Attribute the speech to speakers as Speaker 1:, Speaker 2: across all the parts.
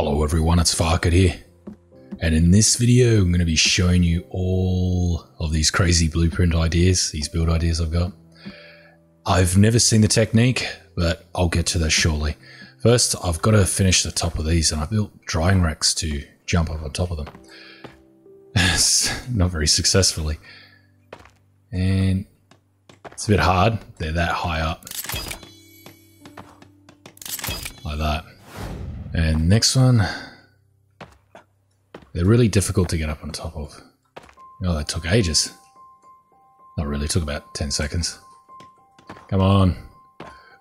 Speaker 1: Hello everyone, it's Farket here. And in this video, I'm going to be showing you all of these crazy blueprint ideas, these build ideas I've got. I've never seen the technique, but I'll get to that shortly. First, I've got to finish the top of these, and I built drying racks to jump up on top of them. Not very successfully. And it's a bit hard. They're that high up. Like that. And next one, they're really difficult to get up on top of. Oh, that took ages. Not really, took about 10 seconds. Come on.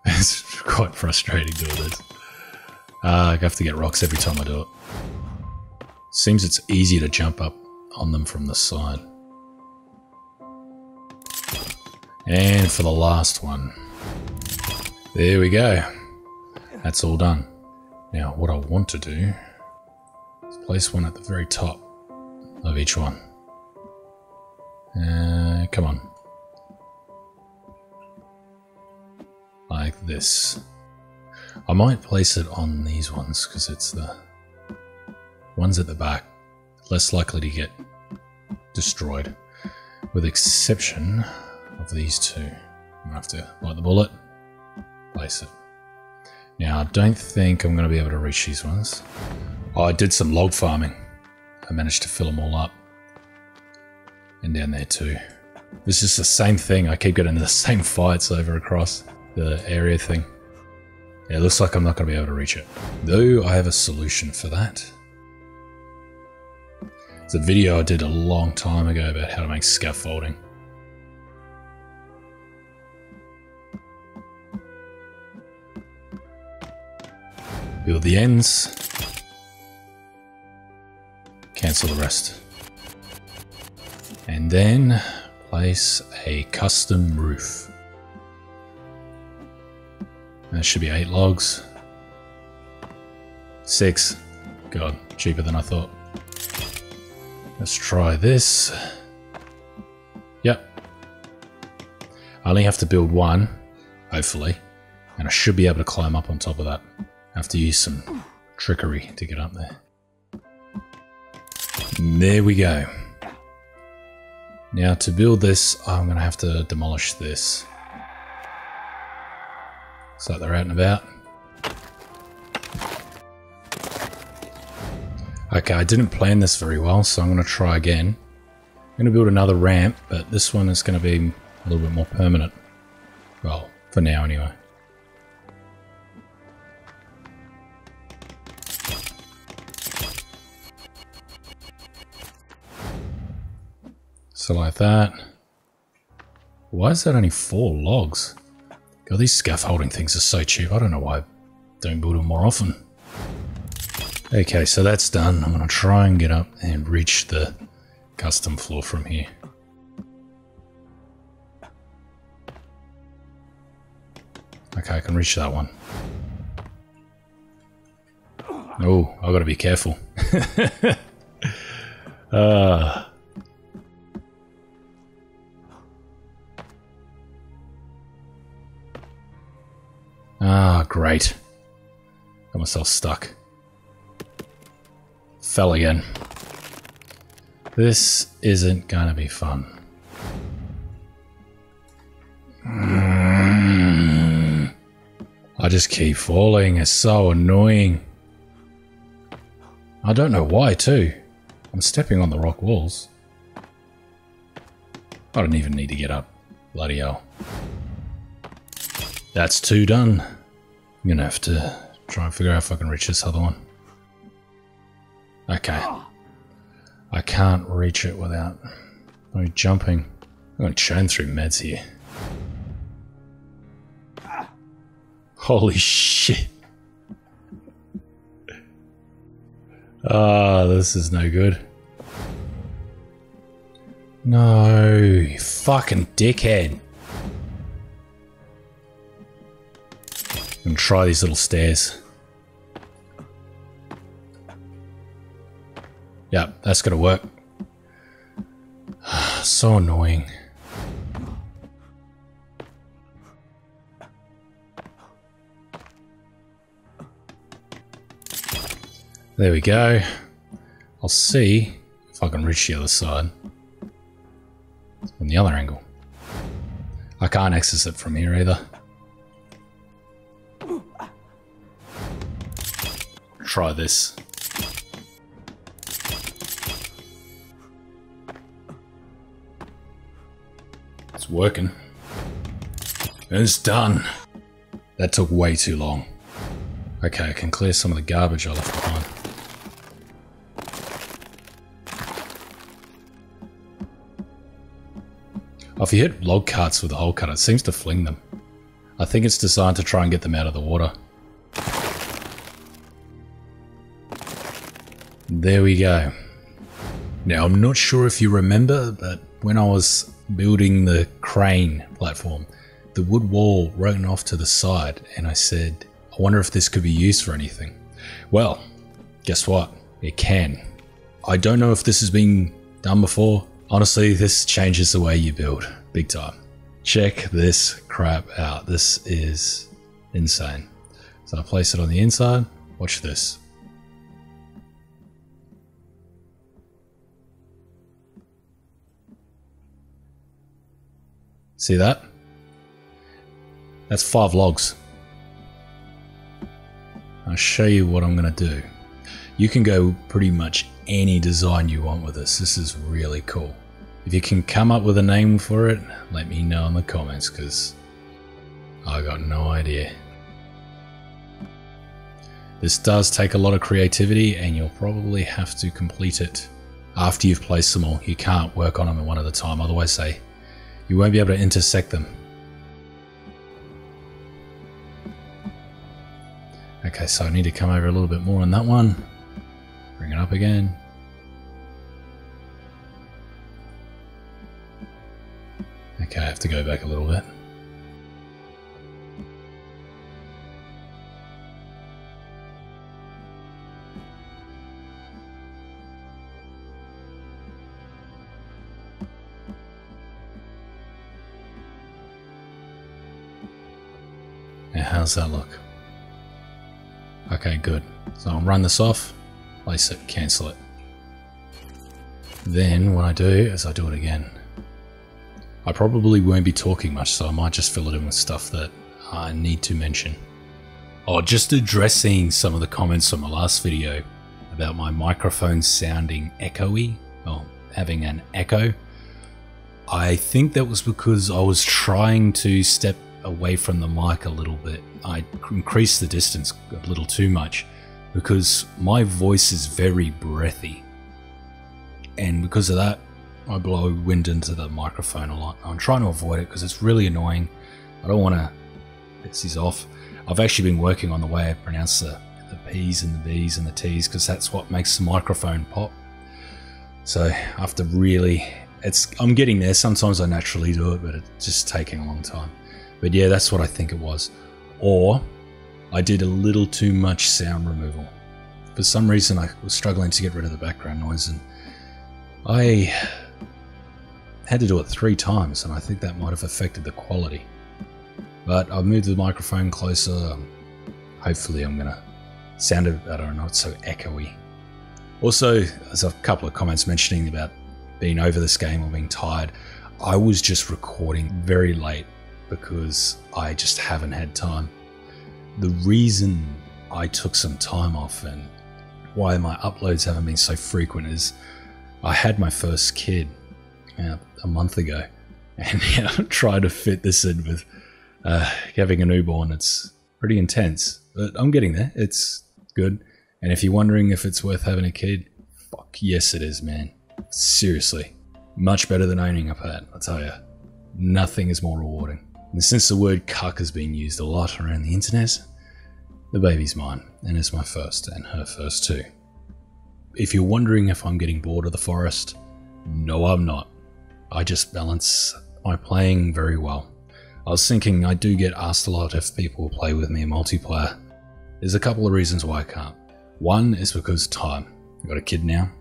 Speaker 1: It's quite frustrating doing this. Uh, I have to get rocks every time I do it. Seems it's easier to jump up on them from the side. And for the last one. There we go. That's all done. Now, what I want to do is place one at the very top of each one. Uh, come on. Like this. I might place it on these ones because it's the ones at the back less likely to get destroyed with exception of these two. I'm gonna have to light the bullet, place it. Now, I don't think I'm going to be able to reach these ones. Oh, I did some log farming. I managed to fill them all up. And down there too. It's just the same thing. I keep getting the same fights over across the area thing. Yeah, it looks like I'm not going to be able to reach it. Though I have a solution for that. It's a video I did a long time ago about how to make scaffolding. Build the ends. Cancel the rest. And then place a custom roof. That should be eight logs. Six. God, cheaper than I thought. Let's try this. Yep. I only have to build one, hopefully, and I should be able to climb up on top of that have to use some trickery to get up there. There we go. Now to build this, I'm going to have to demolish this. So they're out and about. Okay, I didn't plan this very well, so I'm going to try again. I'm going to build another ramp, but this one is going to be a little bit more permanent. Well, for now anyway. So like that. Why is that only four logs? God, these scaffolding things are so cheap. I don't know why I don't build them more often. Okay, so that's done. I'm going to try and get up and reach the custom floor from here. Okay, I can reach that one. Oh, I've got to be careful. uh, Ah, great. Got myself stuck. Fell again. This isn't gonna be fun. I just keep falling. It's so annoying. I don't know why, too. I'm stepping on the rock walls. I don't even need to get up. Bloody hell. That's two done. I'm gonna have to try and figure out if I can reach this other one. Okay. I can't reach it without no jumping. I'm going to churn through meds here. Holy shit. Ah, oh, this is no good. No, fucking dickhead. And try these little stairs. Yeah, that's gonna work. so annoying. There we go. I'll see if I can reach the other side. From the other angle. I can't access it from here either. Try this. It's working. It's done. That took way too long. Okay, I can clear some of the garbage I left behind. If you hit log carts with a hole cutter, it seems to fling them. I think it's designed to try and get them out of the water. There we go. Now, I'm not sure if you remember, but when I was building the crane platform, the wood wall ran off to the side, and I said, I wonder if this could be used for anything. Well, guess what? It can. I don't know if this has been done before. Honestly, this changes the way you build, big time. Check this crap out. This is insane. So I place it on the inside. Watch this. See that? That's five logs. I'll show you what I'm going to do. You can go pretty much any design you want with this. This is really cool. If you can come up with a name for it, let me know in the comments because I got no idea. This does take a lot of creativity and you'll probably have to complete it after you've placed them all. You can't work on them at one at a time, otherwise they, you won't be able to intersect them. Okay, so I need to come over a little bit more on that one. Bring it up again. Okay, I have to go back a little bit. How's that look? Okay, good. So I'll run this off, place it, cancel it. Then what I do is I do it again. I probably won't be talking much, so I might just fill it in with stuff that I need to mention. Oh, just addressing some of the comments from my last video about my microphone sounding echoey, or having an echo. I think that was because I was trying to step away from the mic a little bit. I increased the distance a little too much because my voice is very breathy. And because of that, I blow wind into the microphone a lot. I'm trying to avoid it because it's really annoying. I don't want to piss these off. I've actually been working on the way I pronounce the, the P's and the B's and the T's because that's what makes the microphone pop. So I have to really, it's, I'm getting there. Sometimes I naturally do it, but it's just taking a long time. But yeah, that's what I think it was. Or I did a little too much sound removal. For some reason, I was struggling to get rid of the background noise, and I had to do it three times, and I think that might have affected the quality. But I've moved the microphone closer. Hopefully, I'm going to sound better and not so echoey. Also, there's a couple of comments mentioning about being over this game or being tired. I was just recording very late because I just haven't had time. The reason I took some time off and why my uploads haven't been so frequent is I had my first kid uh, a month ago, and yeah, trying to fit this in with uh, having a newborn, it's pretty intense. But I'm getting there. It's good. And if you're wondering if it's worth having a kid, fuck yes, it is, man. Seriously, much better than owning a pet. I tell you, nothing is more rewarding. And since the word cuck has been used a lot around the internet, the baby's mine, and it's my first, and her first too. If you're wondering if I'm getting bored of the forest, no, I'm not. I just balance my playing very well. I was thinking I do get asked a lot if people play with me in multiplayer. There's a couple of reasons why I can't. One is because of time. I've got a kid now.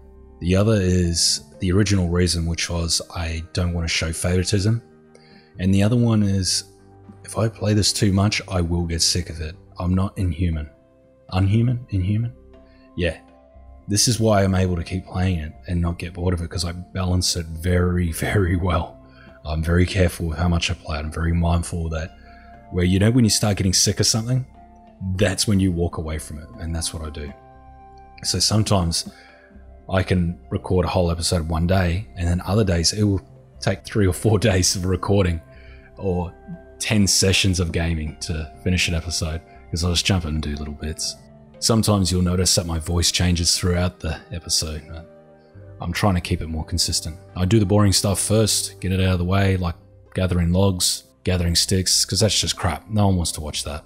Speaker 1: The other is the original reason, which was I don't want to show favoritism and the other one is if I play this too much, I will get sick of it. I'm not inhuman. Unhuman? Inhuman? Yeah. This is why I'm able to keep playing it and not get bored of it because I balance it very, very well. I'm very careful with how much I play. I'm very mindful that where you know when you start getting sick of something, that's when you walk away from it, and that's what I do. So sometimes I can record a whole episode one day, and then other days it will take three or four days of recording or 10 sessions of gaming to finish an episode because I'll just jump in and do little bits. Sometimes you'll notice that my voice changes throughout the episode. I'm trying to keep it more consistent. I do the boring stuff first, get it out of the way, like gathering logs, gathering sticks, because that's just crap. No one wants to watch that.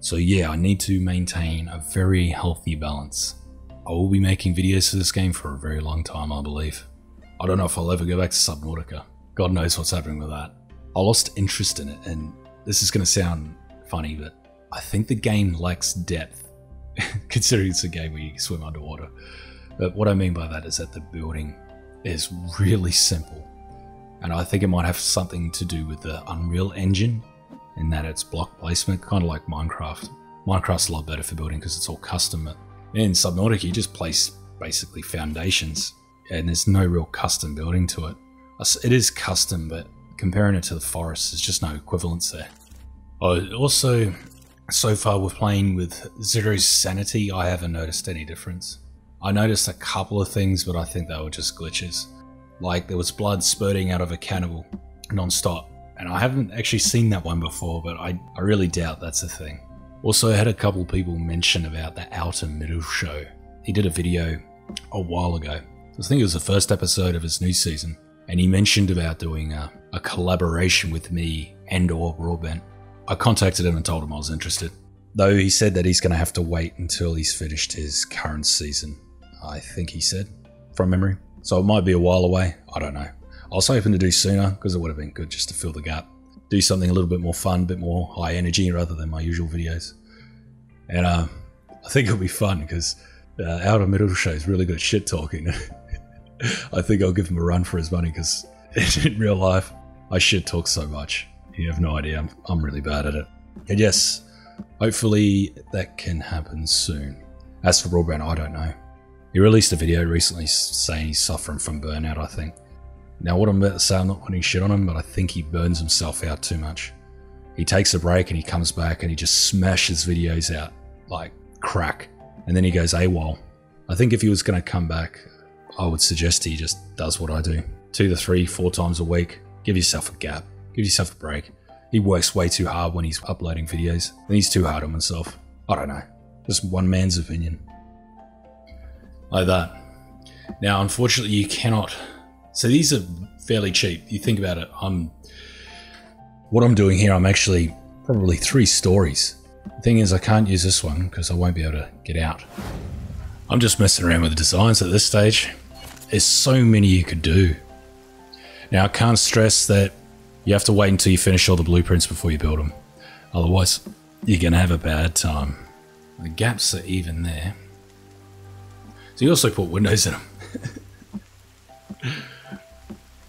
Speaker 1: So yeah, I need to maintain a very healthy balance. I will be making videos for this game for a very long time, I believe. I don't know if I'll ever go back to Subnautica. God knows what's happening with that. I lost interest in it, and this is going to sound funny, but I think the game lacks depth, considering it's a game where you swim underwater. But what I mean by that is that the building is really simple. And I think it might have something to do with the Unreal Engine in that it's block placement, kind of like Minecraft. Minecraft's a lot better for building because it's all custom. In Subnautica, you just place basically foundations and there's no real custom building to it. It is custom, but comparing it to the forest, there's just no equivalence there. Oh, also, so far with playing with Zero's Sanity, I haven't noticed any difference. I noticed a couple of things, but I think they were just glitches. Like there was blood spurting out of a cannibal non-stop. And I haven't actually seen that one before, but I, I really doubt that's a thing. Also, I had a couple people mention about the Outer Middle show. He did a video a while ago. I think it was the first episode of his new season and he mentioned about doing a, a collaboration with me and or Broadbent. I contacted him and told him I was interested. Though he said that he's going to have to wait until he's finished his current season, I think he said, from memory. So it might be a while away. I don't know. I was hoping to do sooner because it would have been good just to fill the gap. Do something a little bit more fun, a bit more high energy rather than my usual videos. And uh, I think it'll be fun because uh, Outer Middle Show is really good at shit talking. I think I'll give him a run for his money because in real life, I shit talk so much. You have no idea. I'm, I'm really bad at it. And yes, hopefully that can happen soon. As for Broadbent, I don't know. He released a video recently saying he's suffering from burnout, I think. Now, what I'm about to say, I'm not putting shit on him, but I think he burns himself out too much. He takes a break and he comes back and he just smashes videos out like crack. And then he goes AWOL. I think if he was going to come back, I would suggest he just does what I do. Two to three, four times a week. Give yourself a gap. Give yourself a break. He works way too hard when he's uploading videos. And he's too hard on himself. I don't know. Just one man's opinion. Like that. Now, unfortunately, you cannot. So these are fairly cheap. You think about it. I'm. What I'm doing here, I'm actually probably three stories. The thing is, I can't use this one because I won't be able to get out. I'm just messing around with the designs at this stage. There's so many you could do. Now, I can't stress that you have to wait until you finish all the blueprints before you build them. Otherwise, you're going to have a bad time. The gaps are even there. So you also put windows in them.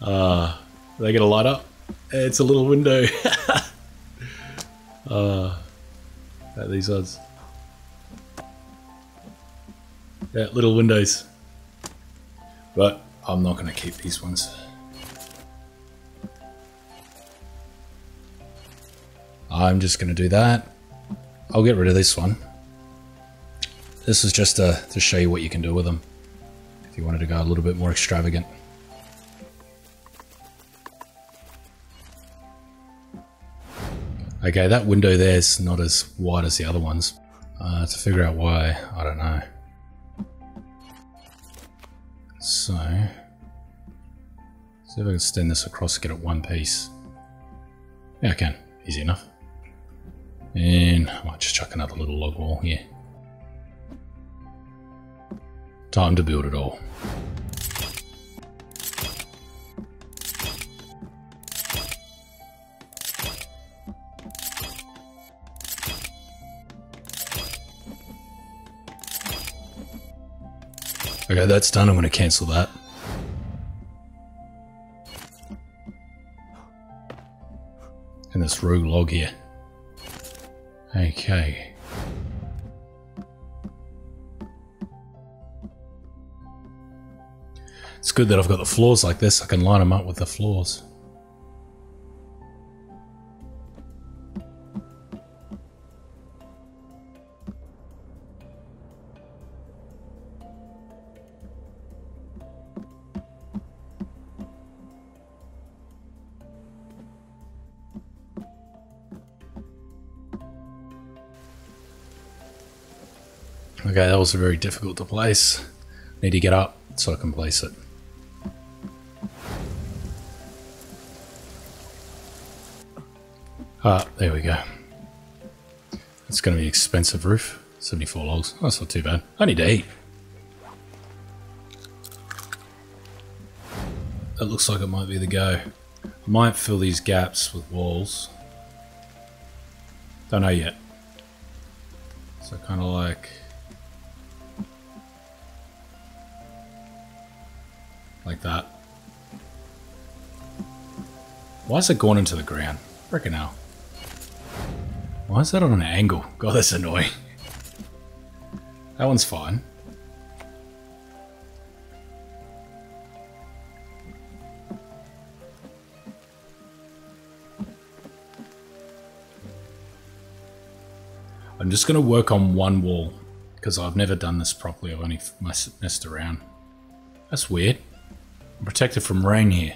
Speaker 1: uh, they get a light up. It's a little window. uh, at these odds. Yeah, little windows. But I'm not going to keep these ones. I'm just going to do that. I'll get rid of this one. This is just to, to show you what you can do with them. If you wanted to go a little bit more extravagant. Okay, that window there is not as wide as the other ones. Uh, to figure out why, I don't know. So, see if I can extend this across get it one piece. Yeah, I can. Easy enough. And I might just chuck another little log wall here. Time to build it all. Okay, that's done. I'm going to cancel that. And this rogue log here. Okay. It's good that I've got the floors like this. I can line them up with the floors. Okay, that was very difficult to place. Need to get up so I can place it. Ah, there we go. It's going to be expensive roof. 74 logs. That's not too bad. I need to eat. That looks like it might be the go. I might fill these gaps with walls. Don't know yet. So kind of like... Like Why is it going into the ground? Freaking hell. Why is that on an angle? God, that's annoying. That one's fine. I'm just going to work on one wall because I've never done this properly. I've only messed around. That's weird. I'm protected from rain here.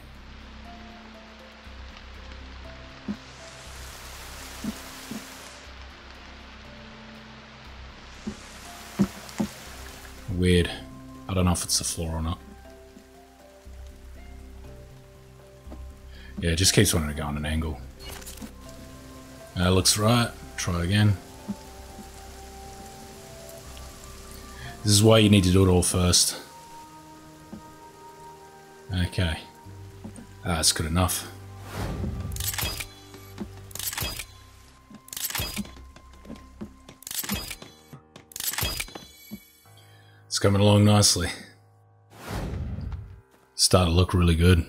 Speaker 1: Weird. I don't know if it's the floor or not. Yeah, it just keeps wanting to go on an angle. Uh, that looks right. Try again. This is why you need to do it all first. Okay. Ah, That's good enough. It's coming along nicely. Start to look really good.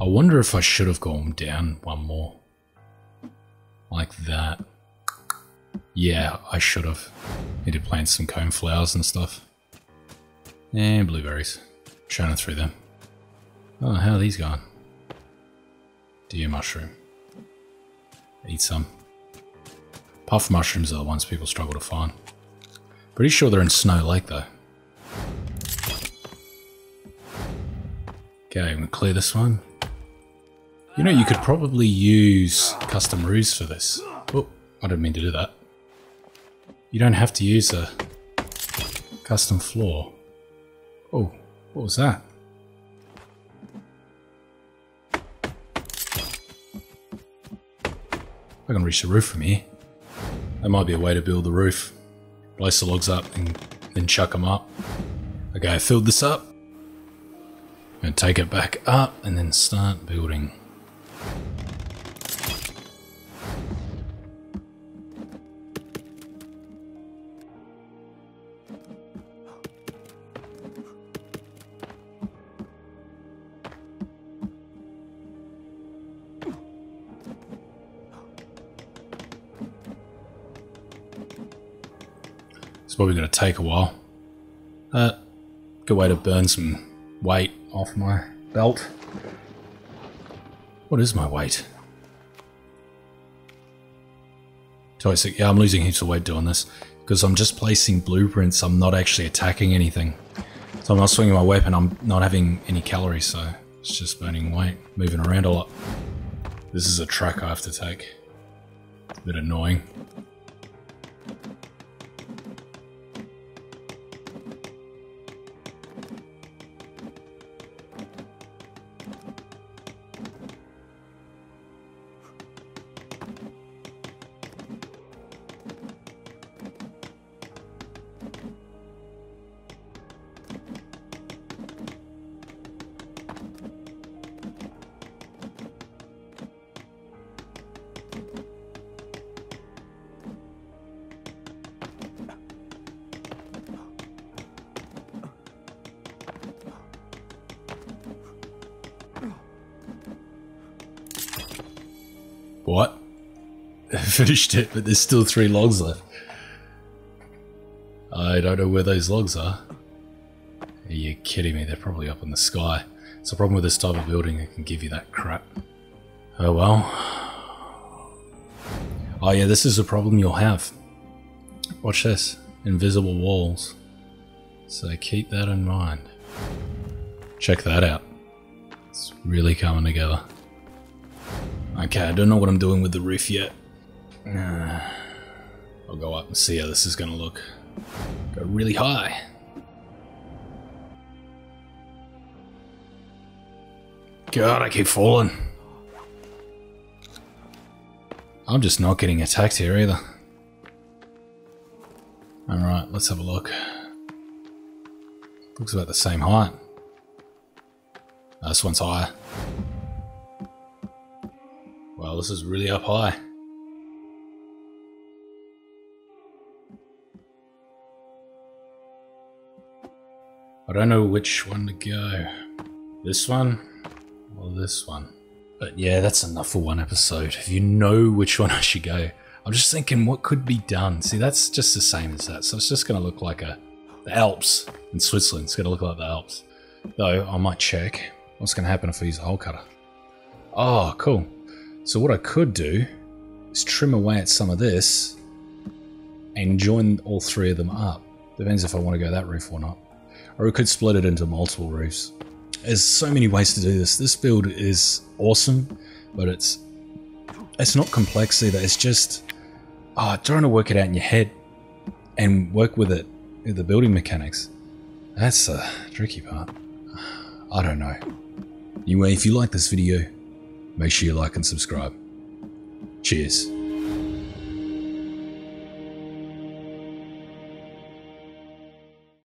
Speaker 1: I wonder if I should have gone down one more. Like that. Yeah, I should have. Need to plant some cone flowers and stuff. And blueberries. Shining through them. Oh, how are these going? Deer mushroom. Eat some. Puff mushrooms are the ones people struggle to find. Pretty sure they're in Snow Lake though. Okay, I'm gonna clear this one. You know, you could probably use custom roofs for this. Oh, I didn't mean to do that. You don't have to use a custom floor. Oh, what was that? I can reach the roof from here. That might be a way to build the roof. Place the logs up and then chuck them up. Okay, I filled this up. And take it back up and then start building. Probably going to take a while. Uh, good way to burn some weight off my belt. What is my weight? 26. Yeah, I'm losing heaps of weight doing this because I'm just placing blueprints. I'm not actually attacking anything. So I'm not swinging my weapon. I'm not having any calories, so it's just burning weight, moving around a lot. This is a track I have to take. It's a bit annoying. Finished it, but there's still three logs left. I don't know where those logs are. Are you kidding me? They're probably up in the sky. It's a problem with this type of building, it can give you that crap. Oh well. Oh yeah, this is a problem you'll have. Watch this. Invisible walls. So keep that in mind. Check that out. It's really coming together. Okay, I don't know what I'm doing with the roof yet. I'll go up and see how this is going to look. Go really high. God, I keep falling. I'm just not getting attacked here either. Alright, let's have a look. Looks about the same height. This one's higher. Wow, this is really up high. I don't know which one to go. This one or this one. But yeah, that's enough for one episode. If you know which one I should go, I'm just thinking what could be done. See, that's just the same as that. So it's just going to look like a the Alps in Switzerland. It's going to look like the Alps. Though I might check what's going to happen if I use a hole cutter. Oh, cool. So what I could do is trim away at some of this and join all three of them up. Depends if I want to go that roof or not. Or we could split it into multiple roofs. There's so many ways to do this. This build is awesome, but it's it's not complex either. It's just oh, trying to work it out in your head and work with it with the building mechanics. That's the tricky part. I don't know. Anyway, if you like this video, make sure you like and subscribe. Cheers.